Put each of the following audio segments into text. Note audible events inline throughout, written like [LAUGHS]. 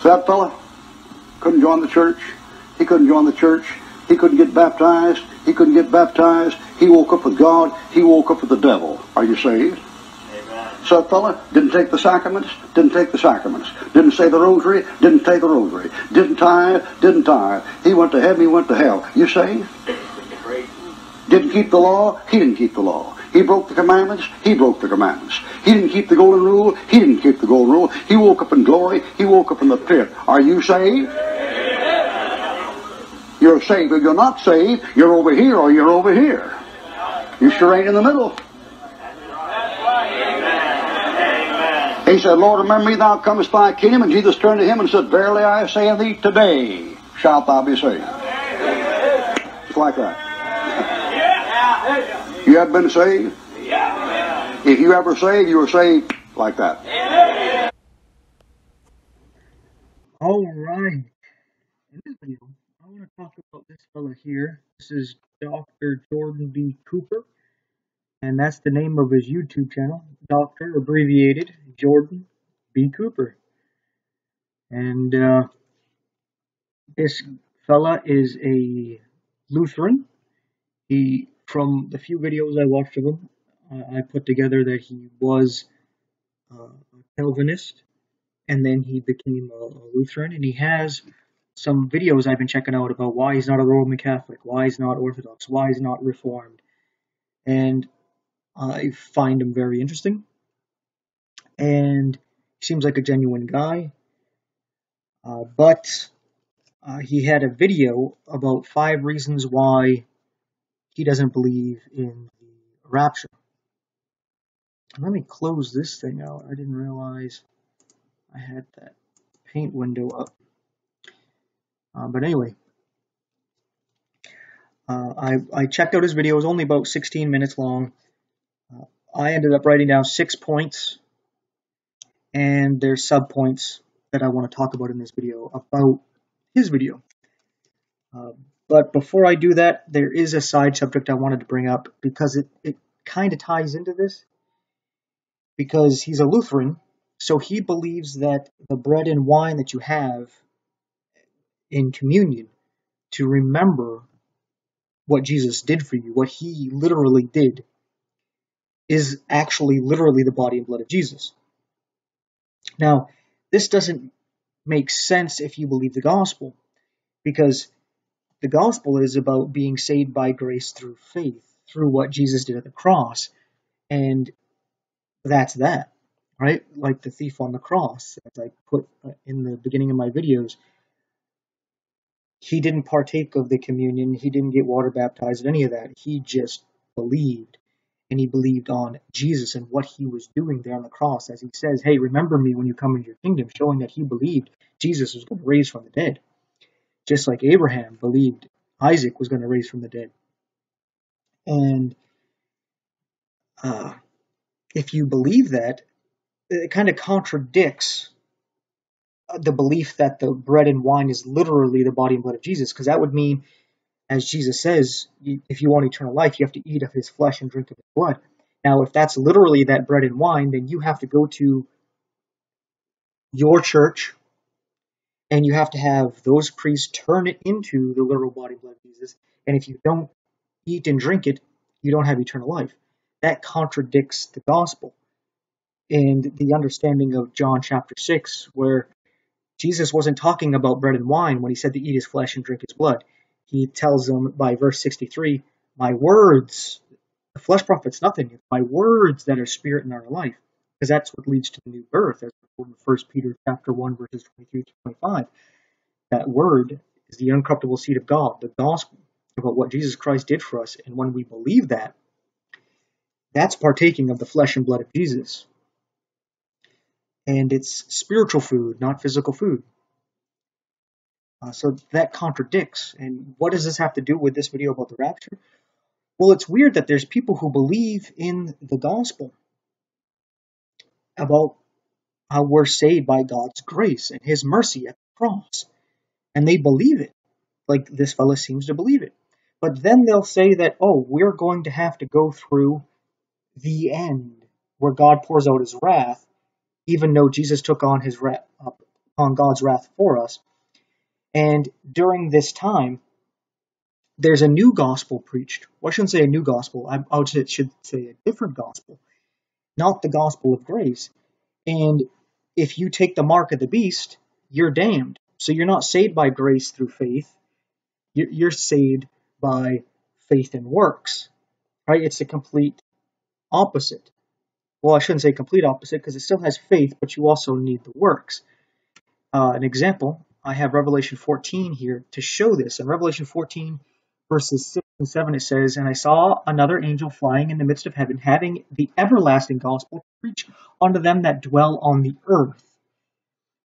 So that fella couldn't join the church. He couldn't join the church. He couldn't get baptized. He couldn't get baptized. He woke up with God. He woke up with the devil. Are you saved? So that fella didn't take the sacraments, didn't take the sacraments, didn't say the rosary, didn't say the rosary, didn't tithe, didn't tithe. He went to heaven, he went to hell. You saved? Didn't keep the law, he didn't keep the law. He broke the commandments, he broke the commandments. He didn't keep the golden rule, he didn't keep the golden rule. He woke up in glory, he woke up in the pit. Are you saved? You're saved. If you're not saved, you're over here or you're over here. You sure ain't in the middle. He said, Lord, remember me, thou comest thy kingdom. And Jesus turned to him and said, Verily I say unto thee, today shalt thou be saved. It's like that. You have been saved? If you ever saved, you were saved like that. All right. In this video, I want to talk about this fella here. This is Dr. Jordan B. Cooper, and that's the name of his YouTube channel. Doctor, abbreviated, Jordan B. Cooper. And uh, this fella is a Lutheran. He, from the few videos I watched of him, I, I put together that he was uh, a Calvinist, and then he became a, a Lutheran, and he has some videos I've been checking out about why he's not a Roman Catholic, why he's not Orthodox, why he's not Reformed, and I find him very interesting. And he seems like a genuine guy. Uh, but uh, he had a video about five reasons why he doesn't believe in the rapture. Let me close this thing out. I didn't realize I had that paint window up. Uh, but anyway, uh, I, I checked out his video. It was only about 16 minutes long. Uh, I ended up writing down six points, and there's sub points that I want to talk about in this video about his video. Uh, but before I do that, there is a side subject I wanted to bring up because it, it kind of ties into this. Because he's a Lutheran, so he believes that the bread and wine that you have in communion to remember what Jesus did for you, what he literally did, is actually literally the body and blood of Jesus. Now, this doesn't make sense if you believe the gospel, because the gospel is about being saved by grace through faith, through what Jesus did at the cross. And that's that, right? Like the thief on the cross, as I put in the beginning of my videos. He didn't partake of the communion, he didn't get water baptized, any of that. He just believed. And he believed on Jesus and what he was doing there on the cross. As he says, Hey, remember me when you come into your kingdom, showing that he believed Jesus was going to raise from the dead. Just like Abraham believed Isaac was going to raise from the dead. And uh, if you believe that, it kind of contradicts the belief that the bread and wine is literally the body and blood of Jesus, because that would mean, as Jesus says, if you want eternal life, you have to eat of his flesh and drink of his blood. Now, if that's literally that bread and wine, then you have to go to your church and you have to have those priests turn it into the literal body blood of Jesus. And if you don't eat and drink it, you don't have eternal life. That contradicts the gospel and the understanding of John chapter 6, where Jesus wasn't talking about bread and wine when he said to eat his flesh and drink his blood. He tells them by verse 63, My words, the flesh profits nothing. It's my words that are spirit and are life. Because that's what leads to the new birth, as in 1 Peter chapter 1, verses 23 to 25. That word is the uncorruptible seed of God, the gospel about what Jesus Christ did for us. And when we believe that, that's partaking of the flesh and blood of Jesus and it's spiritual food, not physical food. Uh, so that contradicts. And what does this have to do with this video about the rapture? Well, it's weird that there's people who believe in the gospel about how we're saved by God's grace and His mercy at the cross. And they believe it. Like this fellow seems to believe it. But then they'll say that, oh, we're going to have to go through the end where God pours out His wrath even though Jesus took on his wrath uh, upon God's wrath for us. And during this time, there's a new gospel preached. Well, I shouldn't say a new gospel. I, I should say a different gospel, not the gospel of grace. And if you take the mark of the beast, you're damned. So you're not saved by grace through faith. You're saved by faith and works. Right? It's a complete opposite. Well, I shouldn't say complete opposite because it still has faith, but you also need the works. Uh, an example, I have Revelation 14 here to show this. In Revelation 14, verses 6 and 7, it says, And I saw another angel flying in the midst of heaven, having the everlasting gospel to preach unto them that dwell on the earth,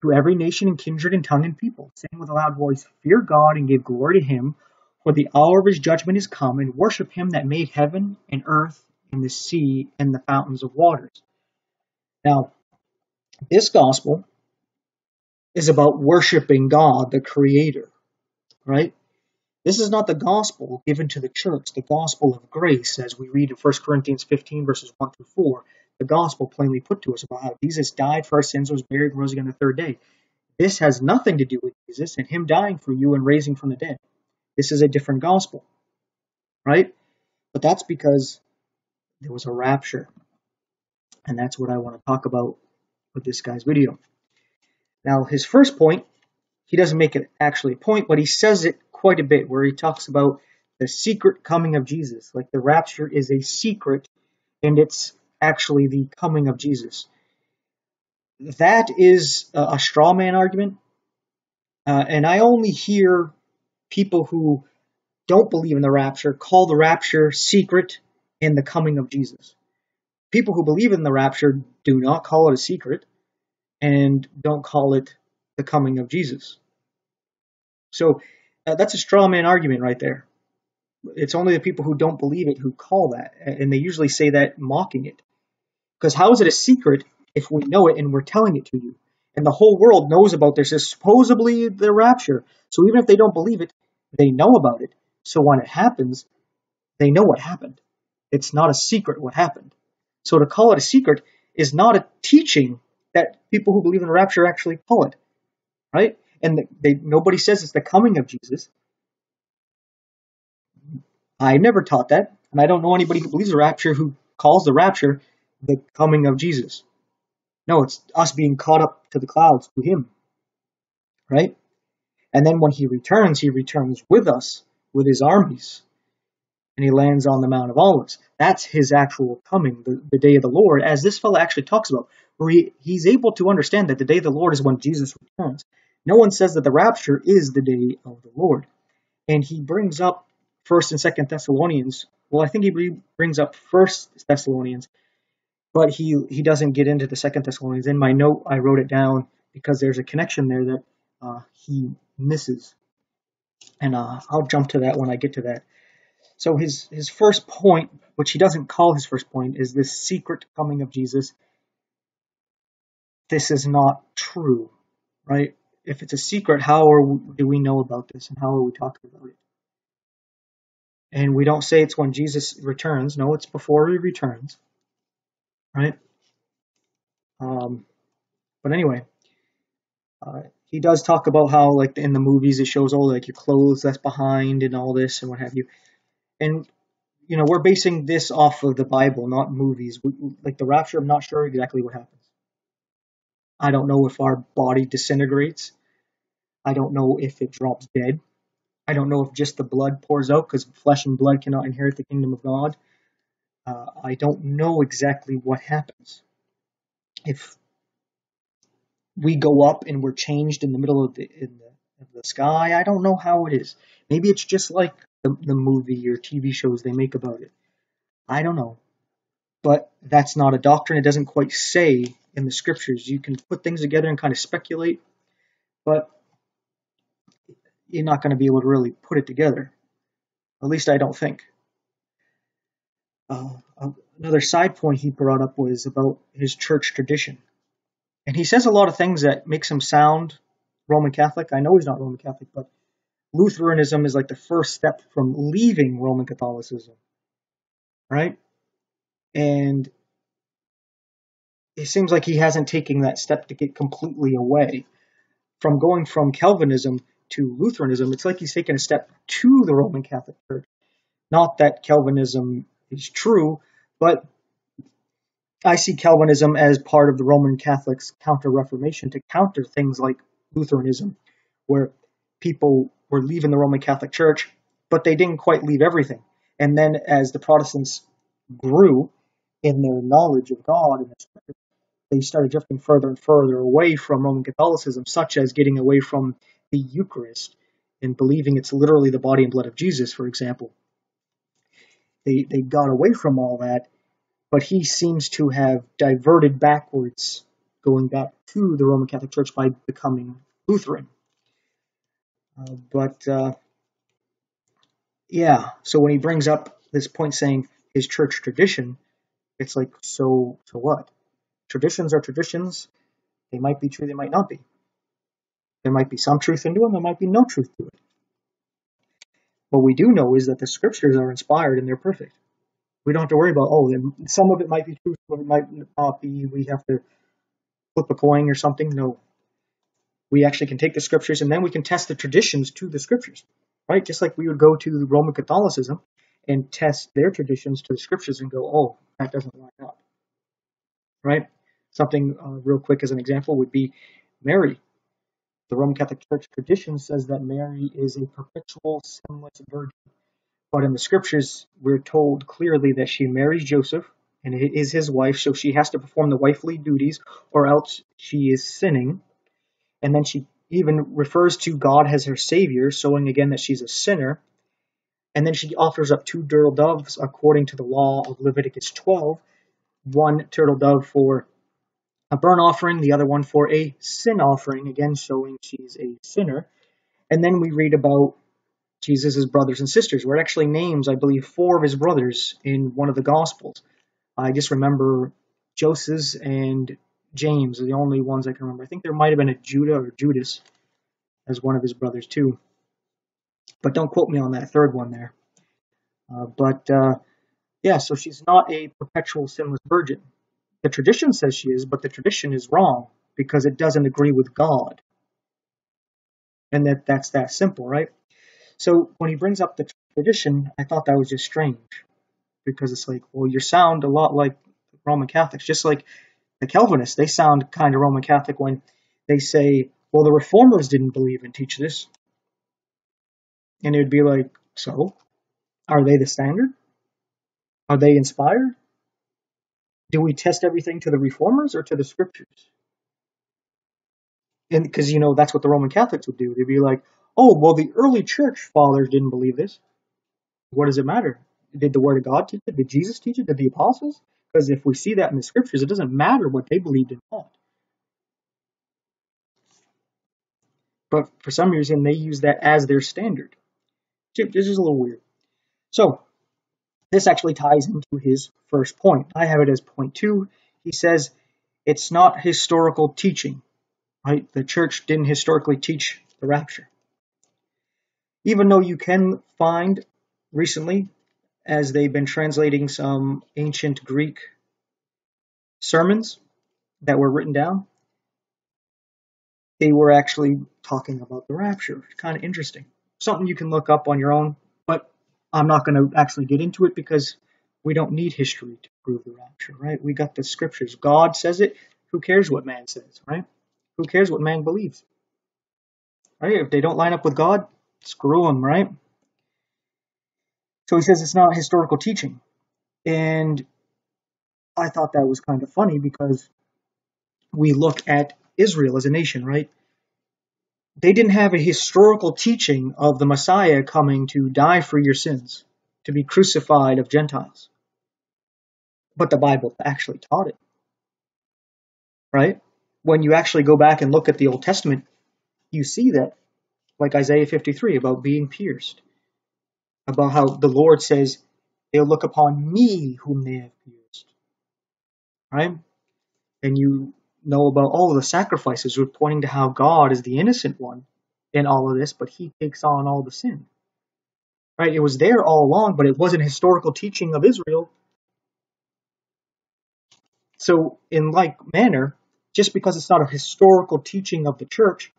to every nation and kindred and tongue and people, saying with a loud voice, Fear God and give glory to him, for the hour of his judgment is come, and worship him that made heaven and earth and the sea and the fountains of waters. Now, this gospel is about worshiping God, the Creator, right? This is not the gospel given to the church, the gospel of grace, as we read in 1 Corinthians 15, verses 1 through 4. The gospel plainly put to us about how Jesus died for our sins, was buried, and rose again the third day. This has nothing to do with Jesus and Him dying for you and raising from the dead. This is a different gospel, right? But that's because there was a rapture. And that's what I want to talk about with this guy's video. Now, his first point, he doesn't make it actually a point, but he says it quite a bit where he talks about the secret coming of Jesus. Like the rapture is a secret and it's actually the coming of Jesus. That is a, straw man argument. Uh, and I only hear people who don't believe in the rapture call the rapture secret and the coming of Jesus. People who believe in the rapture do not call it a secret and don't call it the coming of Jesus. So that's a straw man argument right there. It's only the people who don't believe it who call that, and they usually say that mocking it. Because how is it a secret if we know it and we're telling it to you? And the whole world knows about this supposedly the rapture. So even if they don't believe it, they know about it. So when it happens, they know what happened. It's not a secret what happened. So to call it a secret is not a teaching that people who believe in the rapture actually call it, right? And they, nobody says it's the coming of Jesus. I never taught that, and I don't know anybody who believes the rapture who calls the rapture the coming of Jesus. No, it's us being caught up to the clouds to Him, right? And then when He returns, He returns with us, with His armies, and he lands on the Mount of Olives. That's his actual coming, the, the day of the Lord, as this fellow actually talks about, where he, he's able to understand that the day of the Lord is when Jesus returns. No one says that the rapture is the day of the Lord. And he brings up First and Second Thessalonians. Well, I think he brings up First Thessalonians, but he he doesn't get into the Second Thessalonians. In my note, I wrote it down because there's a connection there that uh, he misses, and uh, I'll jump to that when I get to that. So his, his first point, which he doesn't call his first point, is this secret coming of Jesus. This is not true, right? If it's a secret, how are, do we know about this and how are we talking about it? And we don't say it's when Jesus returns. No, it's before he returns, right? Um, but anyway, uh, he does talk about how, like in the movies, it shows all like your clothes that's behind and all this and what have you and you know we're basing this off of the Bible, not movies. We, like the rapture, I'm not sure exactly what happens. I don't know if our body disintegrates. I don't know if it drops dead. I don't know if just the blood pours out because flesh and blood cannot inherit the kingdom of God. Uh, I don't know exactly what happens. If we go up and we're changed in the middle of the, the, of the sky, I don't know how it is. Maybe it's just like the, the movie or TV shows they make about it. I don't know. But that's not a doctrine. It doesn't quite say in the scriptures. You can put things together and kind of speculate, but you're not going to be able to really put it together. At least I don't think. Uh, another side point he brought up was about his church tradition. And he says a lot of things that makes him sound Roman Catholic. I know he's not Roman Catholic, but Lutheranism is like the first step from leaving Roman Catholicism, right? And it seems like he hasn't taken that step to get completely away. from going from Calvinism to Lutheranism, it's like he's taken a step to the Roman Catholic Church. Not that Calvinism is true, but I see Calvinism as part of the Roman Catholics' counter Reformation to counter things like Lutheranism, where people were leaving the Roman Catholic Church, but they didn't quite leave everything. And then as the Protestants grew in their knowledge of God and they started drifting further and further away from Roman Catholicism, such as getting away from the Eucharist and believing it's literally the body and blood of Jesus, for example. They, they got away from all that, but he seems to have diverted backwards, going back to the Roman Catholic Church by becoming Lutheran. Uh, but uh, yeah, so when he brings up this point saying his church tradition, it's like, so, so what? Traditions are traditions. They might be true, they might not be. There might be some truth into them, there might be no truth to it. What we do know is that the scriptures are inspired and they're perfect. We don't have to worry about, oh, some of it might be true, some of it might not be. We have to flip a coin or something. No. We actually can take the scriptures and then we can test the traditions to the scriptures, right? Just like we would go to Roman Catholicism and test their traditions to the scriptures and go, oh, that doesn't line up, right? Something uh, real quick as an example would be Mary. The Roman Catholic Church tradition says that Mary is a perpetual sinless virgin. But in the scriptures, we're told clearly that she marries Joseph and is his wife, so she has to perform the wifely duties or else she is sinning. And then she even refers to God as her savior, showing again that she's a sinner. And then she offers up two turtle doves according to the law of Leviticus 12 one turtle dove for a burnt offering, the other one for a sin offering, again showing she's a sinner. And then we read about Jesus' brothers and sisters, where it actually names, I believe, four of his brothers in one of the Gospels. I just remember Joseph and James are the only ones I can remember. I think there might have been a Judah or Judas as one of his brothers too. But don't quote me on that third one there. Uh, but uh, yeah, so she's not a perpetual sinless virgin. The tradition says she is, but the tradition is wrong because it doesn't agree with God. And that that's that simple, right? So when he brings up the tradition, I thought that was just strange because it's like, well, you sound a lot like Roman Catholics, just like the Calvinists. They sound kind of Roman Catholic when they say, well, the Reformers didn't believe and teach this. And it would be like, so? Are they the standard? Are they inspired? Do we test everything to the Reformers or to the Scriptures? And because you know that's what the Roman Catholics would do. They'd be like, "Oh, well, the early church fathers didn't believe this. What does it matter? Did the Word of God teach it? Did Jesus teach it? Did the apostles? Because if we see that in the Scriptures, it doesn't matter what they believed in taught. But for some reason, they use that as their standard. This is a little weird. So, this actually ties into his first point. I have it as point two. He says it's not historical teaching. Right? The church didn't historically teach the rapture. Even though you can find recently, as they've been translating some ancient Greek sermons that were written down, they were actually talking about the rapture. Kind of interesting. Something you can look up on your own. But I'm not going to actually get into it because we don't need history to prove the rapture, right? We got the scriptures. God says it. Who cares what man says, right? Who cares what man believes? Right? If they don't line up with God, screw them, right? So he says it's not historical teaching. And I thought that was kind of funny because we look at Israel as a nation, right? They didn't have a historical teaching of the Messiah coming to die for your sins, to be crucified of Gentiles. But the Bible actually taught it. Right? When you actually go back and look at the Old Testament, you see that, like Isaiah 53, about being pierced, about how the Lord says, They'll look upon me whom they have pierced. Right? And you know about all the sacrifices were pointing to how God is the innocent one in all of this, but he takes on all the sin. Right? It was there all along, but it wasn't historical teaching of Israel. So, in like manner, just because it's not a historical teaching of the church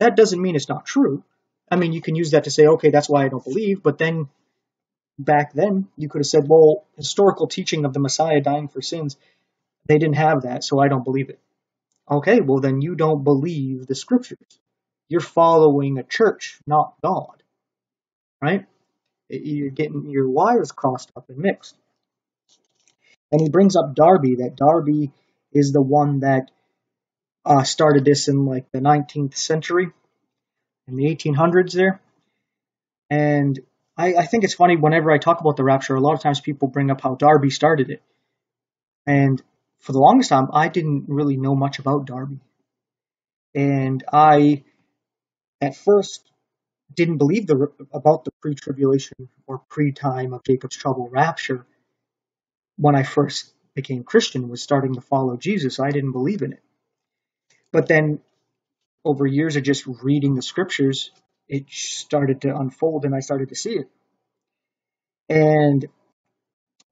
that doesn't mean it's not true. I mean, you can use that to say, okay, that's why I don't believe, but then back then you could have said, well, historical teaching of the Messiah dying for sins, they didn't have that, so I don't believe it. Okay, well, then you don't believe the scriptures. You're following a church, not God. Right? You're getting your wires crossed up and mixed. And he brings up Darby, that Darby is the one that uh, started this in like the 19th century, in the 1800s there. And I, I think it's funny whenever I talk about the rapture, a lot of times people bring up how Darby started it. And for the longest time, I didn't really know much about Darby. And I, at first, didn't believe the, about the pre-tribulation or pre-time of Jacob's trouble rapture when I first became Christian, was starting to follow Jesus. I didn't believe in it. But then over years of just reading the scriptures, it started to unfold and I started to see it. And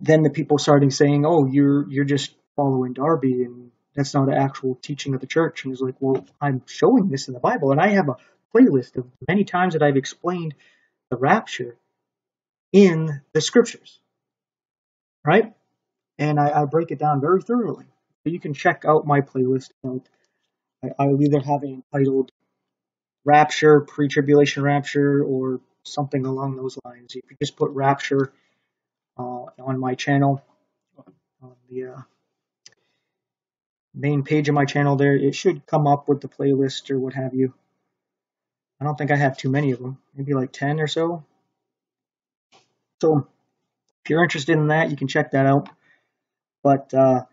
then the people started saying, "Oh, you're you're just following Darby, and that's not an actual teaching of the church." And it's like, "Well, I'm showing this in the Bible, and I have a playlist of many times that I've explained the rapture in the scriptures, right? And I, I break it down very thoroughly. So you can check out my playlist. I, I'll either have it entitled Rapture, Pre-Tribulation Rapture, or something along those lines. If you just put Rapture uh, on my channel, on the uh, main page of my channel there, it should come up with the playlist or what have you. I don't think I have too many of them, maybe like 10 or so. So if you're interested in that, you can check that out. But uh,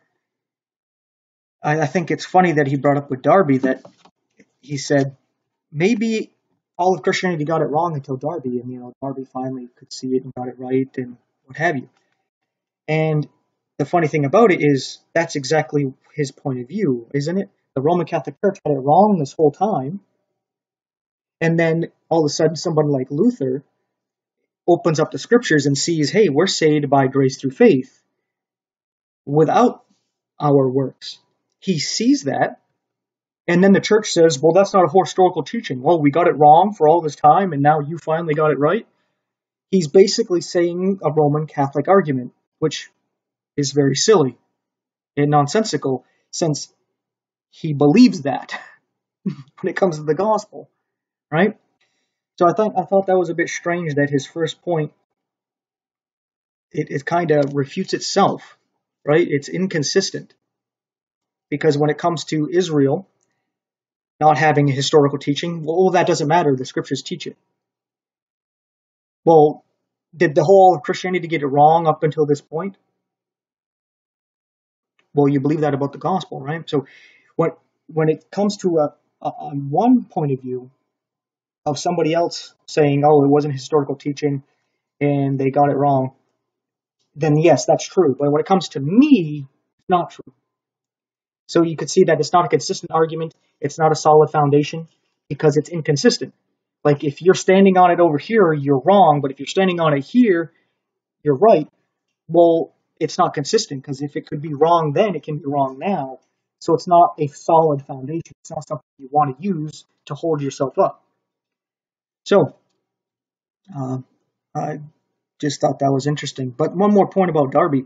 I, I think it's funny that he brought up with Darby that he said maybe all of Christianity got it wrong until Darby, and you know Darby finally could see it and got it right and what have you. And the funny thing about it is that's exactly his point of view, isn't it? The Roman Catholic Church had it wrong this whole time, and then all of a sudden someone like Luther opens up the scriptures and sees, hey, we're saved by grace through faith without our works. He sees that and then the church says, well, that's not a historical teaching. Well, we got it wrong for all this time, and now you finally got it right. He's basically saying a Roman Catholic argument, which is very silly and nonsensical since he believes that [LAUGHS] when it comes to the gospel, right? So I think I thought that was a bit strange that his first point it, it kind of refutes itself, right? It's inconsistent because when it comes to Israel, not having a historical teaching, well, that doesn't matter. The scriptures teach it. Well, did the whole Christianity get it wrong up until this point? Well, you believe that about the gospel, right? So, when when it comes to a, a on one point of view of somebody else saying, "Oh, it wasn't historical teaching," and they got it wrong, then yes, that's true. But when it comes to me, it's not true. So you could see that it's not a consistent argument. It's not a solid foundation because it's inconsistent. Like if you're standing on it over here, you're wrong, but if you're standing on it here, you're right. Well, it's not consistent because if it could be wrong then, it can be wrong now. So it's not a solid foundation. It's not something you want to use to hold yourself up. So, uh, I just thought that was interesting. But one more point about Darby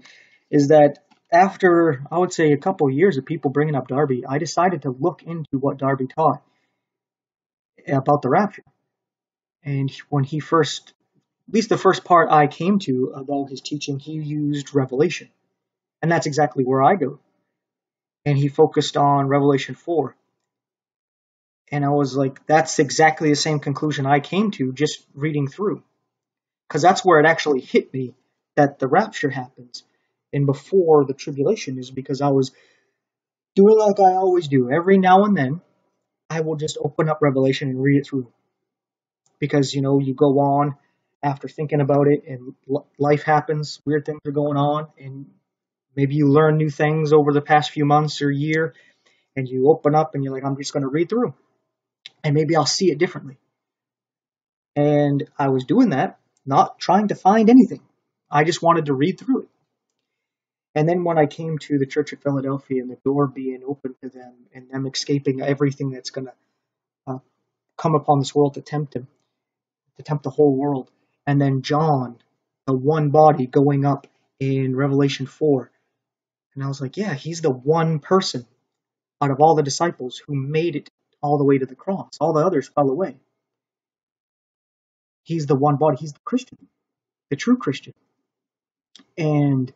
is that after I would say a couple of years of people bringing up Darby, I decided to look into what Darby taught about the rapture. And when he first, at least the first part I came to about his teaching, he used Revelation. And that's exactly where I go. And he focused on Revelation 4. And I was like, that's exactly the same conclusion I came to just reading through. Because that's where it actually hit me that the rapture happens and before the tribulation is because I was doing like I always do. Every now and then, I will just open up Revelation and read it through. Because, you know, you go on after thinking about it and life happens, weird things are going on, and maybe you learn new things over the past few months or year, and you open up and you're like, I'm just going to read through. And maybe I'll see it differently. And I was doing that, not trying to find anything. I just wanted to read through it. And then when I came to the Church of Philadelphia and the door being open to them and them escaping everything that's going to uh, come upon this world to tempt him, to tempt the whole world. And then John, the one body going up in Revelation 4. And I was like, yeah, he's the one person out of all the disciples who made it all the way to the cross. All the others fell away. He's the one body. He's the Christian, the true Christian. And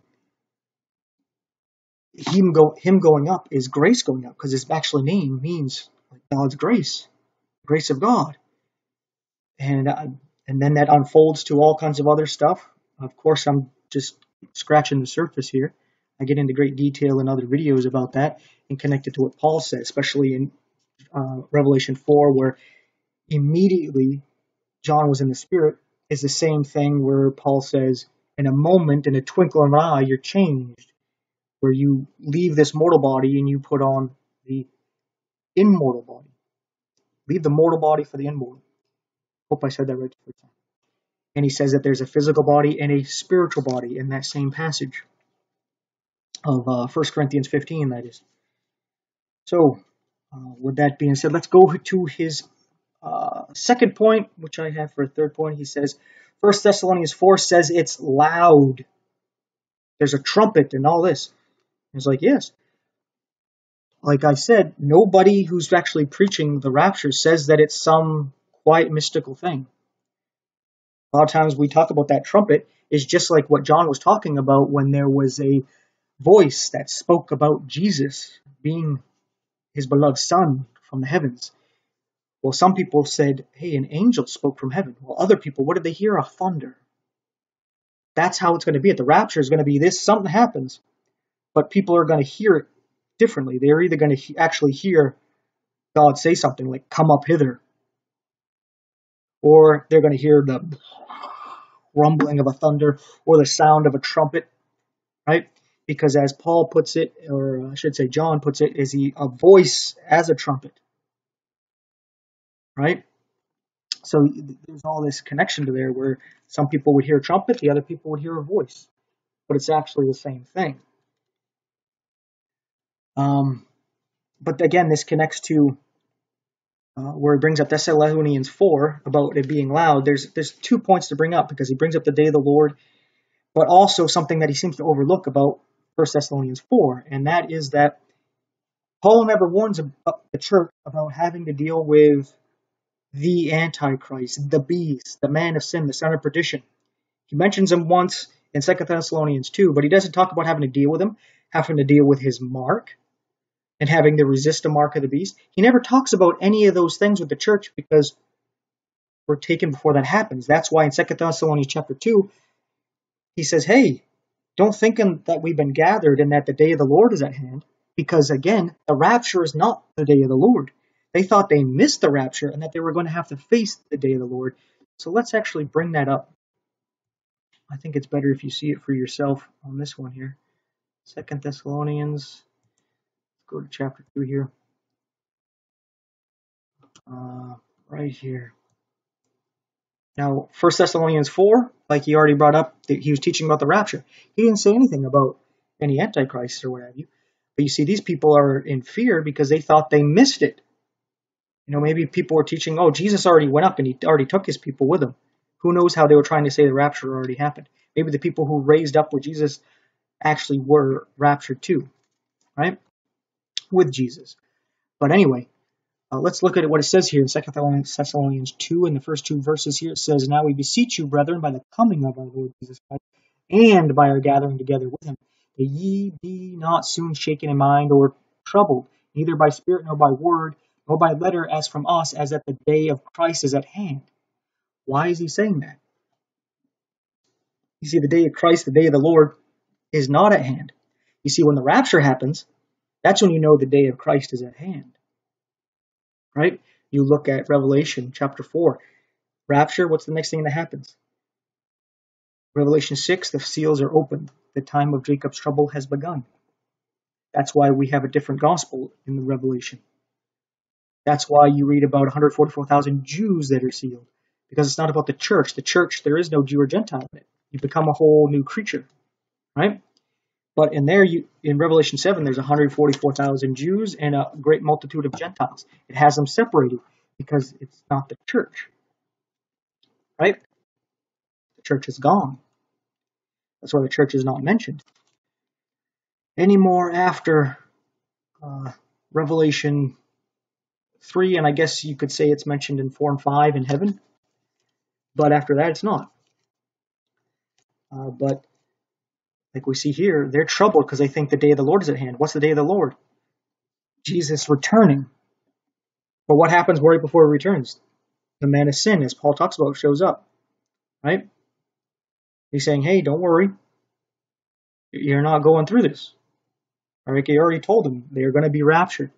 him go him going up is grace going up because his actual name means God's grace, grace of God, and uh, and then that unfolds to all kinds of other stuff. Of course, I'm just scratching the surface here. I get into great detail in other videos about that and connect it to what Paul said, especially in uh, Revelation 4, where immediately John was in the Spirit, is the same thing where Paul says, in a moment, in a twinkle of an eye, you're changed where you leave this mortal body and you put on the immortal body. Leave the mortal body for the immortal. Hope I said that right the first time. And he says that there's a physical body and a spiritual body in that same passage of uh, 1 Corinthians 15, that is. So, uh, with that being said, let's go to his uh, second point, which I have for a third point. He says, 1 Thessalonians 4 says it's loud. There's a trumpet and all this. He's like, yes. Like I said, nobody who's actually preaching the rapture says that it's some quiet mystical thing. A lot of times we talk about that trumpet is just like what John was talking about when there was a voice that spoke about Jesus being his beloved son from the heavens. Well, some people said, hey, an angel spoke from heaven. Well, other people, what did they hear? A thunder. That's how it's going to be. At the rapture is going to be this. Something happens but people are going to hear it differently. They're either going to he- actually hear God say something like, come up hither, or they're going to hear the rumbling of a thunder or the sound of a trumpet, right? Because as Paul puts it, or I should say John puts it, is he a voice as a trumpet, right? So there's all this connection to there where some people would hear a trumpet, the other people would hear a voice, but it's actually the same thing. Um, but again, this connects to uh, where he brings up Thessalonians 4 about it being loud. There's there's two points to bring up because he brings up the day of the Lord, but also something that he seems to overlook about 1 Thessalonians 4, and that is that Paul never warns the church about having to deal with the Antichrist, the beast, the man of sin, the son of perdition. He mentions him once in 2 Thessalonians 2, but he doesn't talk about having to deal with him, having to deal with his mark, and having to resist the mark of the beast. He never talks about any of those things with the church because we're taken before that happens. That's why in 2 Thessalonians chapter 2, he says, Hey, don't think that we've been gathered and that the day of the Lord is at hand. Because again, the rapture is not the day of the Lord. They thought they missed the rapture and that they were going to have to face the day of the Lord. So let's actually bring that up. I think it's better if you see it for yourself on this one here. Second Thessalonians go to chapter 2 here. Uh, right here. Now, First Thessalonians 4, like he already brought up, he was teaching about the rapture. He didn't say anything about any antichrist or what have you. But you see, these people are in fear because they thought they missed it. You know, maybe people were teaching, oh, Jesus already went up and he already took his people with him. Who knows how they were trying to say the rapture already happened? Maybe the people who raised up with Jesus actually were raptured too, right? With Jesus. But anyway, uh, let's look at what it says here in 2 Thessalonians 2 in the first two verses here. It says, Now we beseech you, brethren, by the coming of our Lord Jesus Christ, and by our gathering together with him, that ye be not soon shaken in mind or troubled, neither by spirit nor by word, nor by letter as from us, as that the day of Christ is at hand. Why is he saying that? You see, the day of Christ, the day of the Lord, is not at hand. You see, when the rapture happens, that's when you know the day of Christ is at hand. Right? You look at Revelation chapter 4. Rapture, what's the next thing that happens? Revelation 6, the seals are opened. The time of Jacob's trouble has begun. That's why we have a different gospel in the Revelation. That's why you read about 144,000 Jews that are sealed. Because it's not about the church. The church, there is no Jew or Gentile in it. You become a whole new creature. Right? But in there, you, in Revelation 7, there's 144,000 Jews and a great multitude of Gentiles. It has them separated because it's not the church. Right? The church is gone. That's why the church is not mentioned. Anymore after uh, Revelation 3, and I guess you could say it's mentioned in 4 and 5 in heaven, but after that it's not. Uh, but like we see here, they're troubled because they think the day of the Lord is at hand. What's the day of the Lord? Jesus returning. But what happens right before he returns? The man of sin, as Paul talks about, shows up. Right? He's saying, hey, don't worry. You're not going through this. All right, he already told them they're going to be raptured.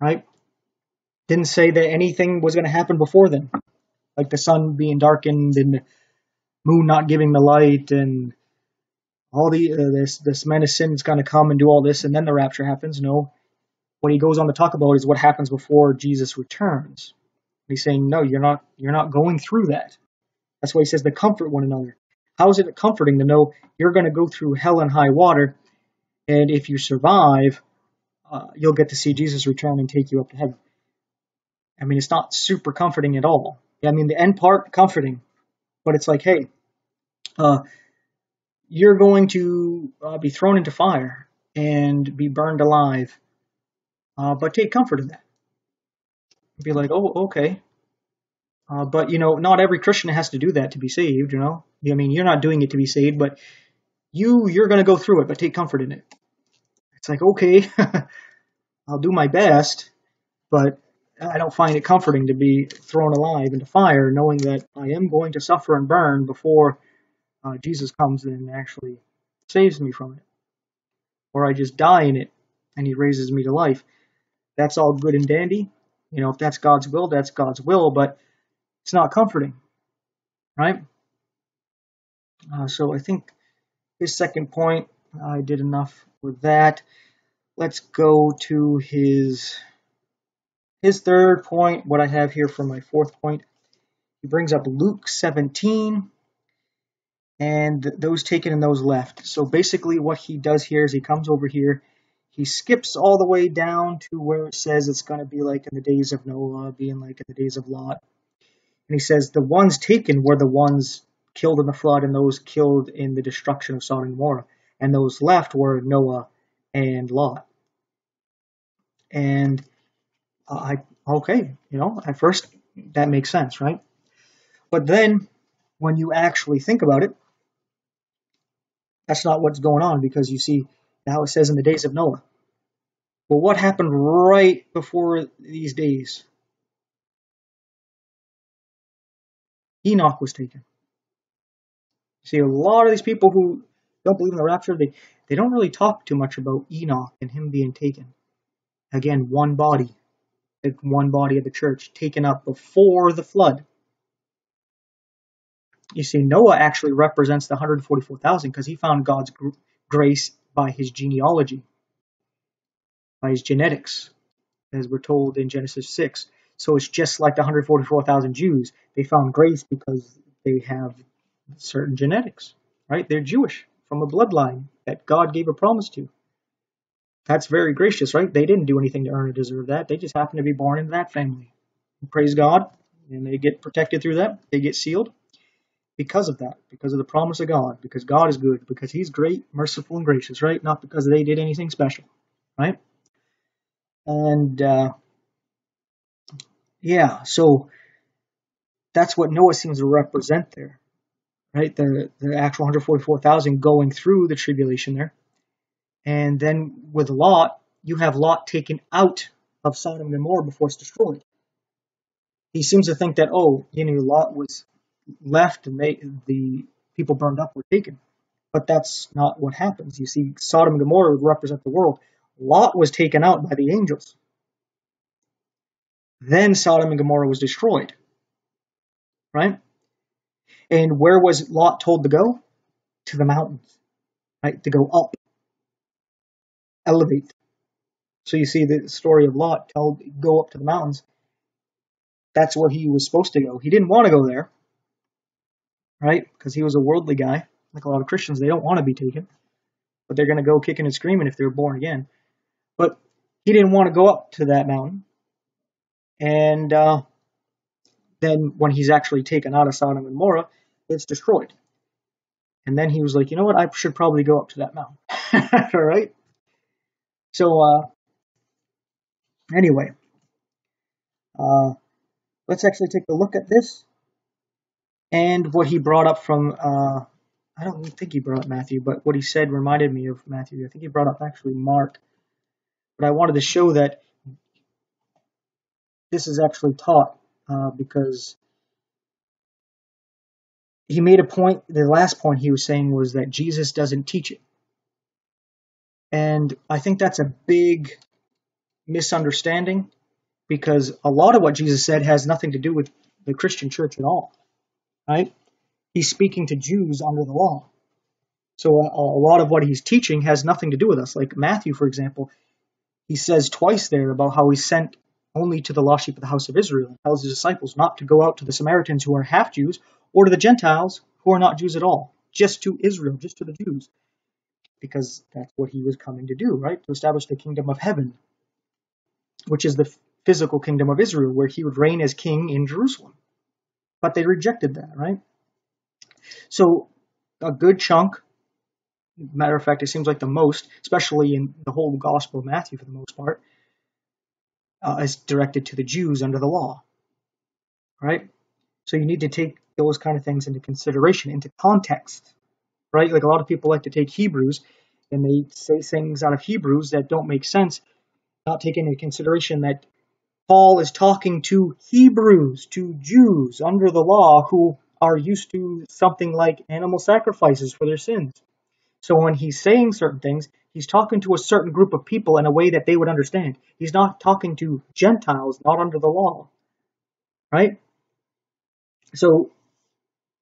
Right? Didn't say that anything was going to happen before then. Like the sun being darkened and the moon not giving the light and all the uh, this this man of sin is going to come and do all this and then the rapture happens. No, what he goes on to talk about is what happens before Jesus returns. He's saying, no, you're not you're not going through that. That's why he says to comfort one another. How is it comforting to know you're going to go through hell and high water, and if you survive, uh, you'll get to see Jesus return and take you up to heaven? I mean, it's not super comforting at all. I mean, the end part comforting, but it's like, hey, uh, you're going to uh, be thrown into fire and be burned alive. Uh, but take comfort in that. Be like, oh, okay. Uh, but you know, not every Christian has to do that to be saved. You know, I mean, you're not doing it to be saved, but you you're going to go through it. But take comfort in it. It's like, okay, [LAUGHS] I'll do my best, but I don't find it comforting to be thrown alive into fire, knowing that I am going to suffer and burn before uh, Jesus comes and actually saves me from it. Or I just die in it and he raises me to life. That's all good and dandy. You know, if that's God's will, that's God's will, but it's not comforting. Right? Uh, so I think his second point, I did enough with that. Let's go to his his third point, what I have here for my fourth point. He brings up Luke 17, and those taken and those left. So basically, what he does here is he comes over here, he skips all the way down to where it says it's going to be like in the days of Noah, being like in the days of Lot. And he says the ones taken were the ones killed in the flood and those killed in the destruction of Sodom and Gomorrah. And those left were Noah and Lot. And uh, I, okay, you know, at first that makes sense, right? But then when you actually think about it, that's not what's going on because you see now it says in the days of Noah. Well, what happened right before these days? Enoch was taken. See, a lot of these people who don't believe in the rapture, they, they don't really talk too much about Enoch and him being taken. Again, one body, one body of the church, taken up before the flood. You see, Noah actually represents the 144,000 because he found God's gr- grace by his genealogy, by his genetics, as we're told in Genesis 6. So it's just like the 144,000 Jews. They found grace because they have certain genetics, right? They're Jewish from a bloodline that God gave a promise to. That's very gracious, right? They didn't do anything to earn or deserve that. They just happened to be born into that family. Praise God. And they get protected through that. They get sealed because of that, because of the promise of God, because God is good, because He's great, merciful, and gracious, right? Not because they did anything special, right? And uh, yeah, so that's what Noah seems to represent there, right? The the actual 144,000 going through the tribulation there, and then with Lot, you have Lot taken out of Sodom and Gomorrah before it's destroyed. He seems to think that oh, you know, Lot was left and they, the people burned up were taken. But that's not what happens. You see, Sodom and Gomorrah would represent the world. Lot was taken out by the angels. Then Sodom and Gomorrah was destroyed. Right? And where was Lot told to go? To the mountains. Right? To go up. Elevate. So you see the story of Lot told go up to the mountains. That's where he was supposed to go. He didn't want to go there right? Because he was a worldly guy. Like a lot of Christians, they don't want to be taken, but they're going to go kicking and screaming if they're born again. But he didn't want to go up to that mountain. And uh, then when he's actually taken out of Sodom and Gomorrah, it's destroyed. And then he was like, you know what? I should probably go up to that mountain. [LAUGHS] All right. So uh, anyway, uh, let's actually take a look at this and what he brought up from. Uh, I don't think he brought up Matthew, but what he said reminded me of Matthew. I think he brought up actually Mark. But I wanted to show that this is actually taught uh, because he made a point. The last point he was saying was that Jesus doesn't teach it. And I think that's a big misunderstanding because a lot of what Jesus said has nothing to do with the Christian church at all. Right? He's speaking to Jews under the law. So uh, a, a lot of what he's teaching has nothing to do with us. Like Matthew, for example, he says twice there about how he's sent only to the lost sheep of the house of Israel and tells his disciples not to go out to the Samaritans who are half Jews or to the Gentiles who are not Jews at all, just to Israel, just to the Jews. Because that's what he was coming to do, right? To establish the kingdom of heaven, which is the physical kingdom of Israel, where he would reign as king in Jerusalem. But they rejected that, right? So a good chunk, matter of fact, it seems like the most, especially in the whole Gospel of Matthew for the most part, uh, is directed to the Jews under the law. Right? So you need to take those kind of things into consideration, into context. Right? Like a lot of people like to take Hebrews and they say things out of Hebrews that don't make sense, not taking into consideration that Paul is talking to Hebrews, to Jews under the law who are used to something like animal sacrifices for their sins. So when he's saying certain things, he's talking to a certain group of people in a way that they would understand. He's not talking to Gentiles not under the law. Right? So,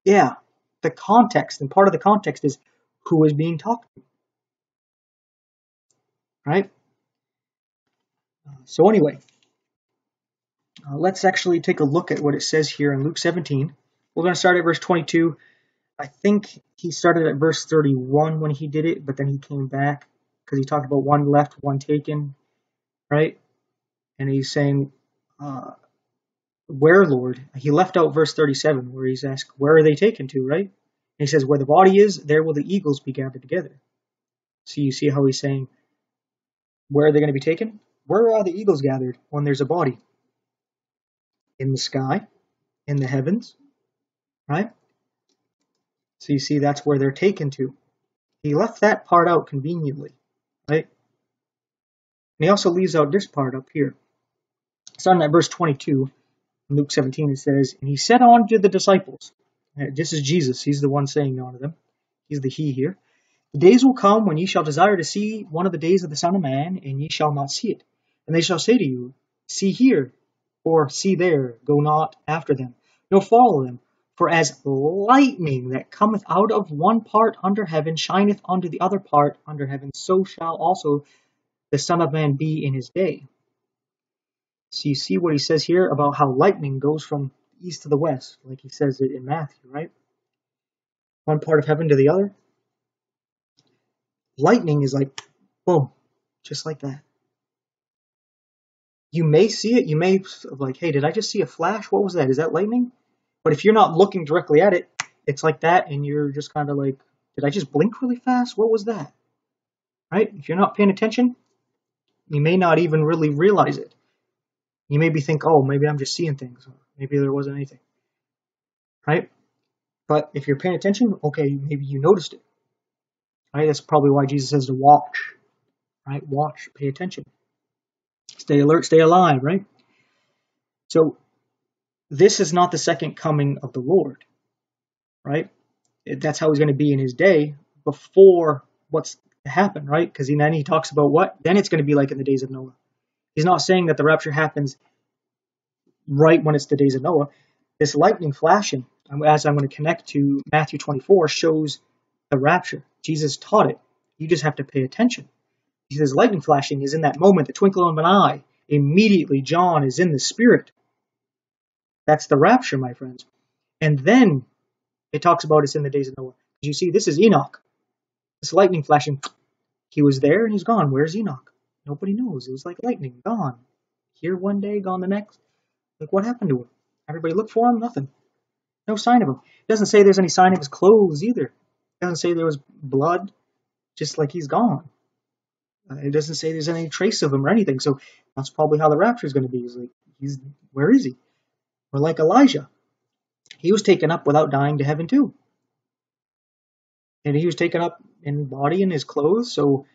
yeah, the context, and part of the context is who is being talked to. Right? So, anyway, uh, let's actually take a look at what it says here in Luke 17. We're going to start at verse 22. I think he started at verse 31 when he did it, but then he came back because he talked about one left, one taken, right? And he's saying, uh, Where, Lord? He left out verse 37 where he's asked, Where are they taken to, right? And he says, Where the body is, there will the eagles be gathered together. So you see how he's saying, Where are they going to be taken? Where are the eagles gathered when there's a body? In the sky, in the heavens, right? So you see that's where they're taken to. He left that part out conveniently, right? And he also leaves out this part up here. Starting at verse 22, in Luke 17, it says, And he said unto the disciples, this is Jesus, he's the one saying unto them, he's the he here. The days will come when ye shall desire to see one of the days of the Son of Man, and ye shall not see it. And they shall say to you, See here, or see there, go not after them, nor follow them. For as lightning that cometh out of one part under heaven shineth unto the other part under heaven, so shall also the Son of Man be in his day. So you see what he says here about how lightning goes from east to the west, like he says it in Matthew, right? One part of heaven to the other. Lightning is like, boom, just like that. You may see it, you may like, hey, did I just see a flash? What was that? Is that lightning? But if you're not looking directly at it, it's like that, and you're just kind of like, did I just blink really fast? What was that? Right? If you're not paying attention, you may not even really realize it. You maybe think, oh, maybe I'm just seeing things. Maybe there wasn't anything. Right? But if you're paying attention, okay, maybe you noticed it. Right? That's probably why Jesus says to watch. Right? Watch, pay attention. Stay alert, stay alive, right? So this is not the second coming of the Lord, right? That's how he's going to be in his day before what's to happen, right? Because then he talks about what? Then it's going to be like in the days of Noah. He's not saying that the rapture happens right when it's the days of Noah. This lightning flashing, um, as I'm going to connect to Matthew 24, shows the rapture. Jesus taught it. You just have to pay attention. He says lightning flashing is in that moment, the twinkle of an eye. Immediately, John is in the Spirit. That's the rapture, my friends. And then it talks about us in the days of Noah. You see, this is Enoch. This lightning flashing. He was there and he's gone. Where's Enoch? Nobody knows. It was like lightning, gone. Here one day, gone the next. Like, what happened to him? Everybody looked for him, nothing. No sign of him. It doesn't say there's any sign of his clothes either. It doesn't say there was blood, just like he's gone. Uh, it doesn't say there's any trace of him or anything. So that's probably how the rapture is going to be. He's like, he's where is he? Or like Elijah, he was taken up without dying to heaven too, and he was taken up in body and his clothes. So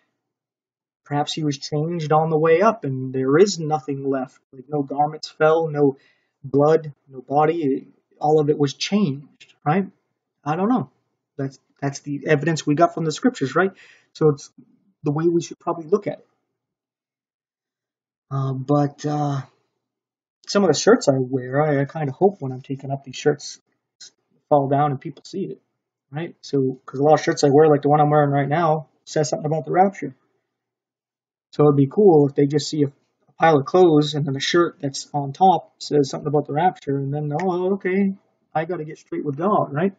perhaps he was changed on the way up, and there is nothing left. Like no garments fell, no blood, no body. All of it was changed, right? I don't know. That's that's the evidence we got from the scriptures, right? So it's the way we should probably look at it. Uh, but uh, some of the shirts I wear, I, I kind of hope when I'm taking up these shirts fall down and people see it, right? So, because a lot of shirts I wear, like the one I'm wearing right now, says something about the rapture. So it'd be cool if they just see a, a pile of clothes and then a shirt that's on top says something about the rapture, and then oh, okay, I got to get straight with God, right?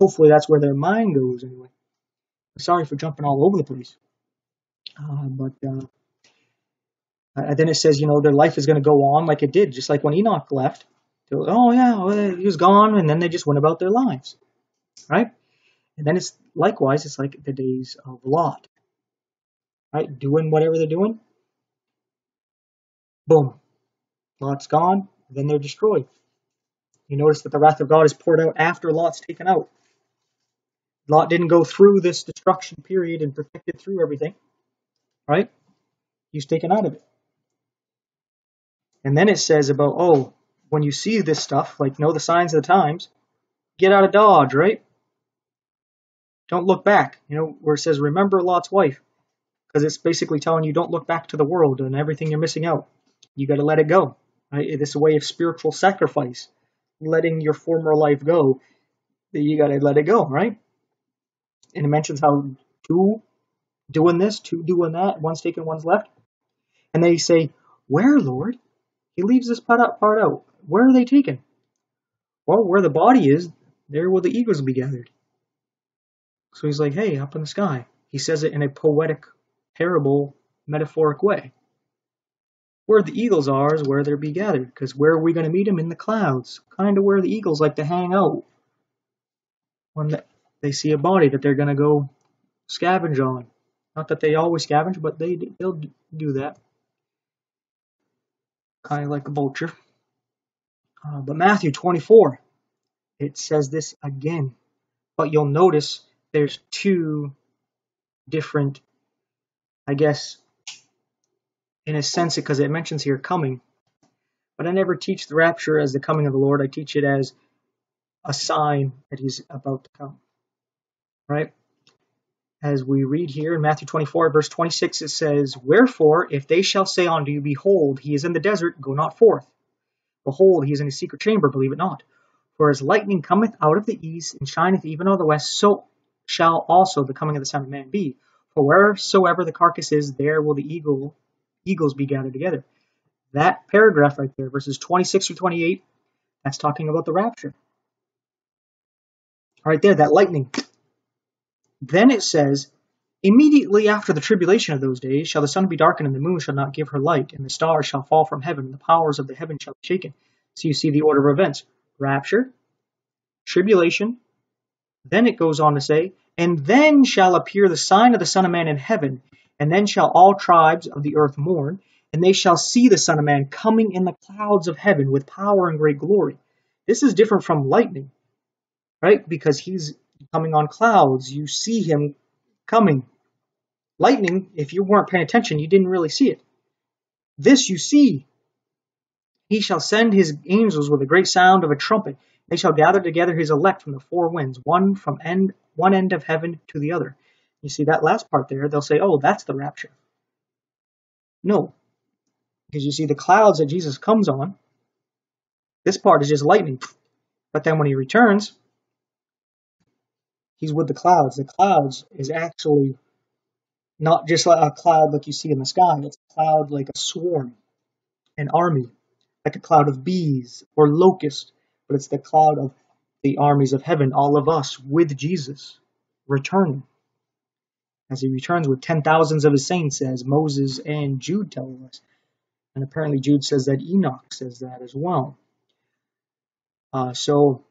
Hopefully that's where their mind goes anyway. Sorry for jumping all over the place. Uh, but uh, uh, then it says, you know, their life is going to go on like it did, just like when Enoch left. oh yeah, well, he was gone, and then they just went about their lives, right? And then it's likewise, it's like the days of Lot, right? Doing whatever they're doing. Boom, Lot's gone. Then they're destroyed. You notice that the wrath of God is poured out after Lot's taken out. Lot didn't go through this destruction period and protected through everything right? He's taken out of it. And then it says about, oh, when you see this stuff, like know the signs of the times, get out of Dodge, right? Don't look back. You know, where it says, remember Lot's wife. Because it's basically telling you don't look back to the world and everything you're missing out. You got to let it go. Right? This is a way of spiritual sacrifice. Letting your former life go. You got to let it go, right? And it mentions how two doing this, two doing that, one's taken, one's left. And they say, Where, Lord? He leaves this part out, part out. Where are they taken? Well, where the body is, there will the eagles be gathered. So he's like, Hey, up in the sky. He says it in a poetic, parable, metaphoric way. Where the eagles are is where they'll be gathered, because where are we going to meet them? In the clouds, kind of where the eagles like to hang out when they see a body that they're going to go scavenge on. Not that they always scavenge, but they they'll do that. Kind of like a vulture. Uh, but Matthew 24, it says this again. But you'll notice there's two different, I guess, in a sense, because it mentions here coming. But I never teach the rapture as the coming of the Lord. I teach it as a sign that he's about to come. Right? As we read here in Matthew 24, verse 26, it says, Wherefore, if they shall say unto you, Behold, he is in the desert, go not forth. Behold, he is in a secret chamber, believe it not. For as lightning cometh out of the east, and shineth even out the west, so shall also the coming of the Son of Man be. For wheresoever the carcass is, there will the eagle, eagles be gathered together. That paragraph right there, verses 26 through 28, that's talking about the rapture. Right there, that lightning then it says, Immediately after the tribulation of those days shall the sun be darkened, and the moon shall not give her light, and the stars shall fall from heaven, and the powers of the heaven shall be shaken. So you see the order of events rapture, tribulation. Then it goes on to say, And then shall appear the sign of the Son of Man in heaven, and then shall all tribes of the earth mourn, and they shall see the Son of Man coming in the clouds of heaven with power and great glory. This is different from lightning, right? Because he's coming on clouds. You see him coming. Lightning, if you weren't paying attention, you didn't really see it. This you see. He shall send his angels with a great sound of a trumpet. They shall gather together his elect from the four winds, one from end one end of heaven to the other. You see that last part there, they'll say, Oh, that's the rapture. No. Because you see the clouds that Jesus comes on, this part is just lightning. But then when he returns, he's with the clouds. The clouds is actually not just like a cloud like you see in the sky. It's a cloud like a swarm, an army, like a cloud of bees or locusts, but it's the cloud of the armies of heaven, all of us with Jesus returning. As he returns with ten thousands of his saints, as Moses and Jude tell us. And apparently Jude says that Enoch says that as well. Uh, so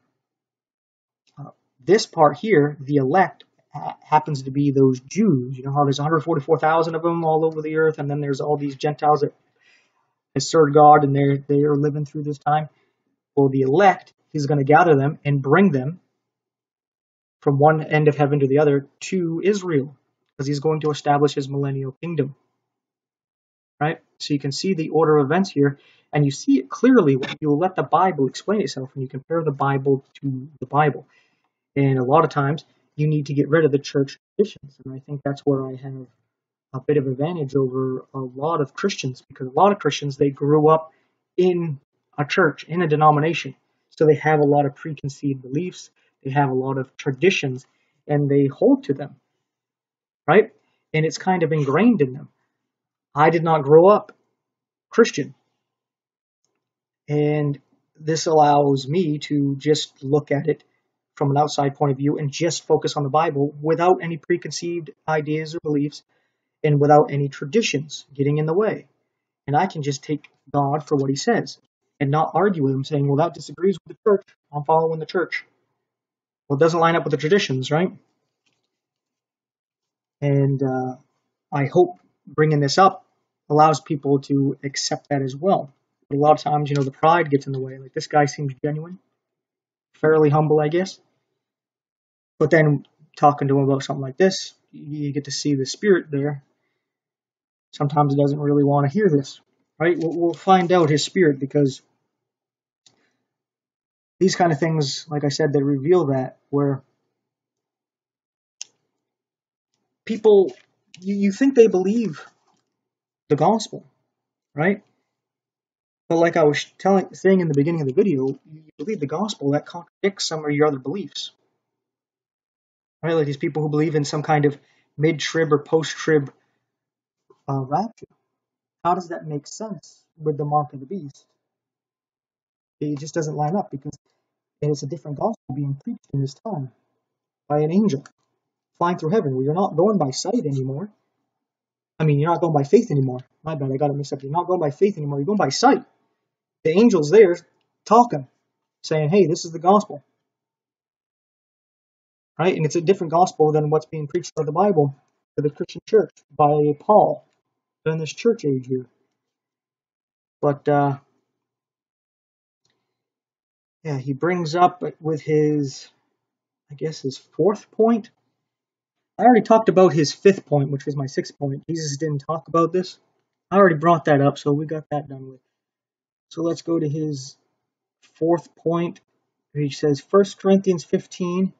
this part here, the elect, happens to be those Jews. You know how there's 144,000 of them all over the earth, and then there's all these Gentiles that have served God and they're they are living through this time. Well, the elect, He's going to gather them and bring them from one end of heaven to the other to Israel, because He's going to establish His millennial kingdom. Right? So you can see the order of events here, and you see it clearly when you let the Bible explain itself and you compare the Bible to the Bible. And a lot of times you need to get rid of the church traditions, and I think that's where I have a bit of advantage over a lot of Christians because a lot of Christians they grew up in a church, in a denomination. So they have a lot of preconceived beliefs, they have a lot of traditions, and they hold to them. Right? And it's kind of ingrained in them. I did not grow up Christian. And this allows me to just look at it from an outside point of view and just focus on the Bible without any preconceived ideas or beliefs and without any traditions getting in the way. And I can just take God for what he says and not argue with him saying, well, that disagrees with the church. I'm following the church. Well, it doesn't line up with the traditions, right? And uh, I hope bringing this up allows people to accept that as well. But a lot of times, you know, the pride gets in the way. Like this guy seems genuine, fairly humble, I guess. But then talking to him about something like this, you get to see the spirit there. Sometimes he doesn't really want to hear this, right? We'll, find out his spirit because these kind of things, like I said, they reveal that where people, you, you think they believe the gospel, right? But like I was telling, saying in the beginning of the video, you believe the gospel that contradicts some of your other beliefs, right? Like these people who believe in some kind of mid-trib or post-trib uh, rapture. How does that make sense with the mark of the beast? It just doesn't line up because it's a different gospel being preached in this time by an angel flying through heaven. Where you're not going by sight anymore. I mean, you're not going by faith anymore. My bad, I got it mixed up. You're not going by faith anymore. You're going by sight. The angel's there talking, saying, "Hey, this is the gospel." Right, and it's a different gospel than what's being preached by the Bible to the Christian church by Paul in this church age here. But uh, yeah, he brings up with his, I guess, his fourth point. I already talked about his fifth point, which was my sixth point. Jesus didn't talk about this. I already brought that up, so we got that done with. So let's go to his fourth point. He says, 1 Corinthians 15,